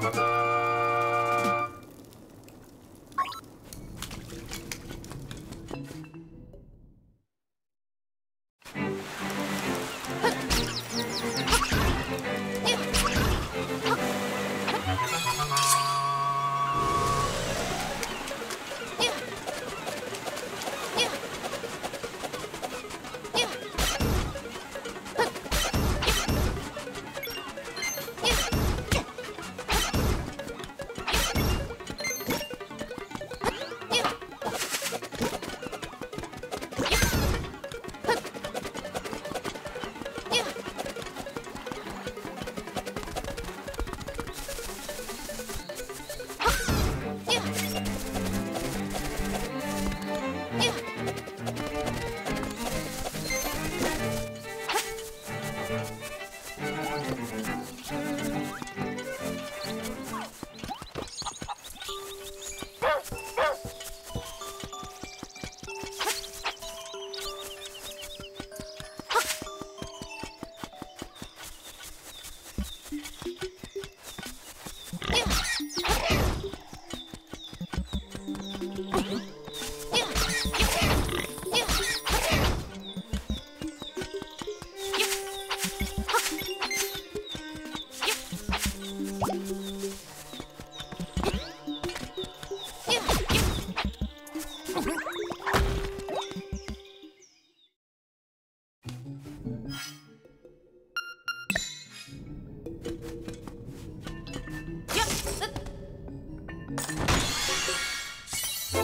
ん?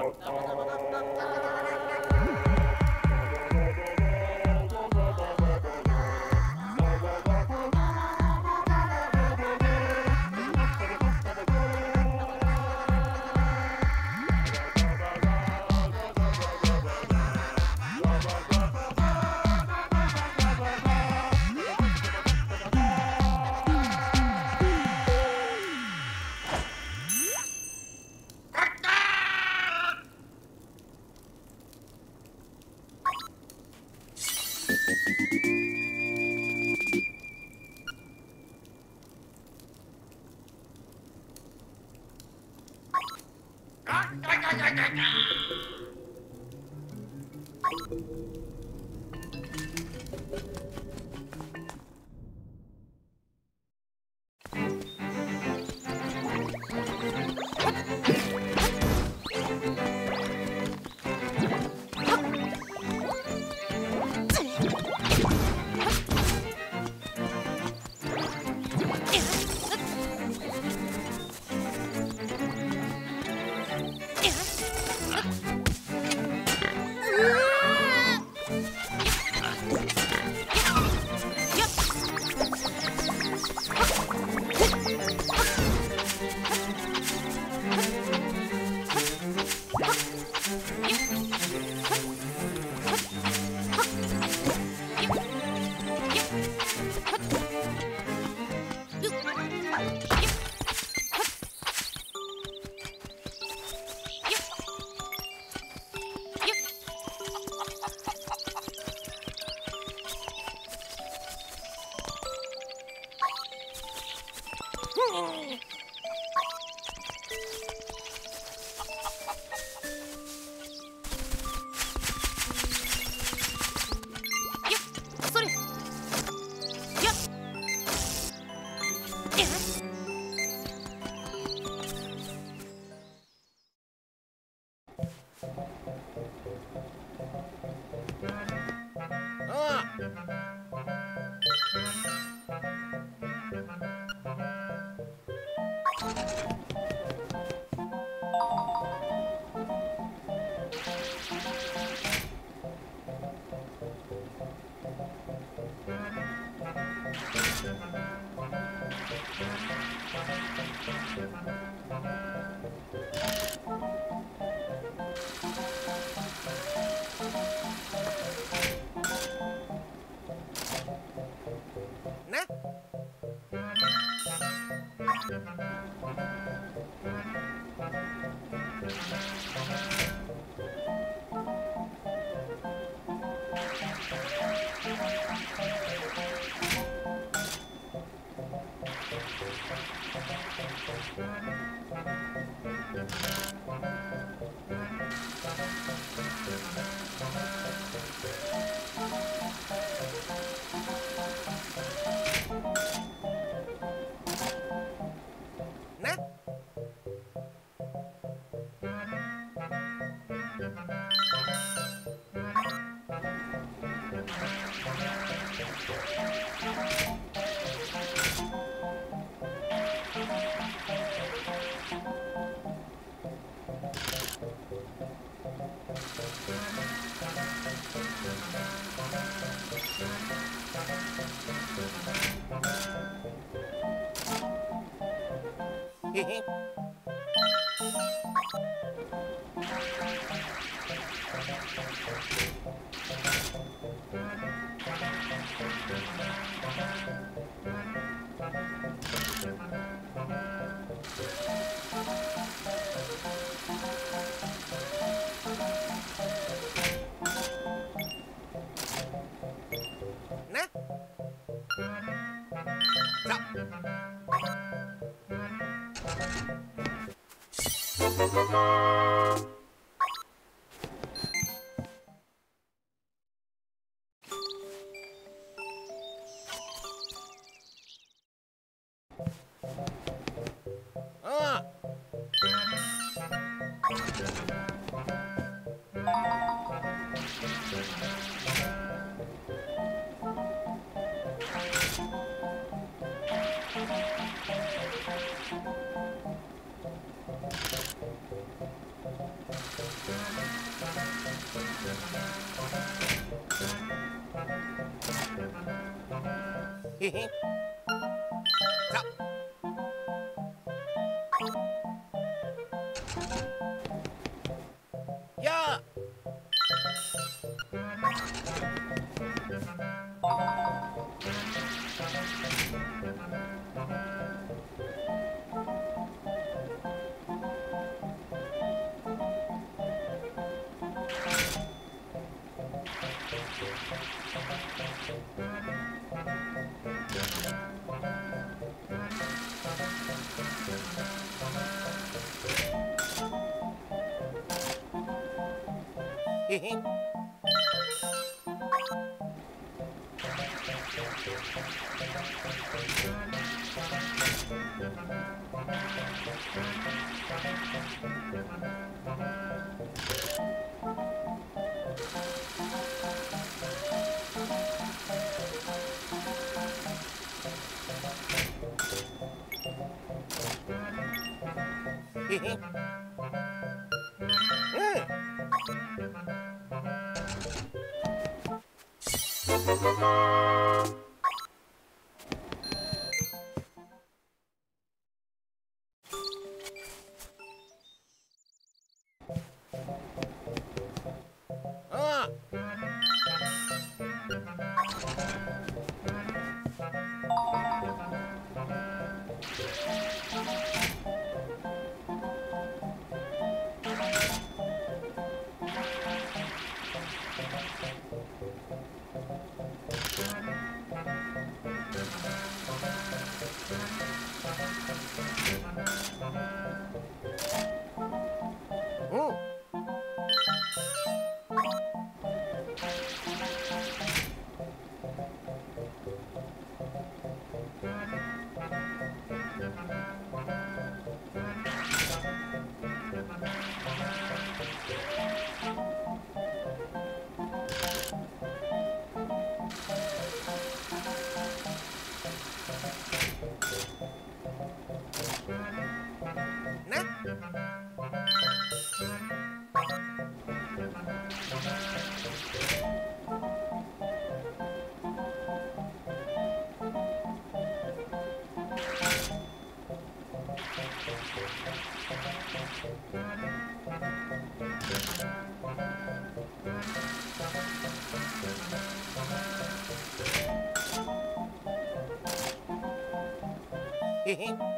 Don't. Oh. Música 嘿嘿。 อ่ 嘿嘿。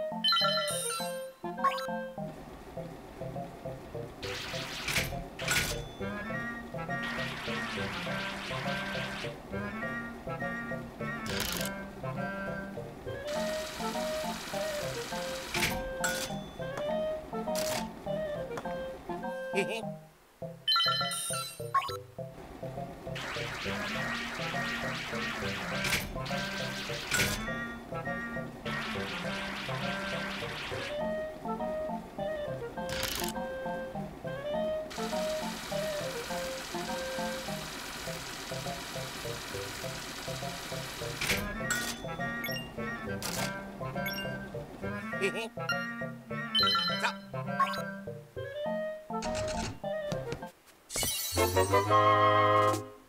はあ。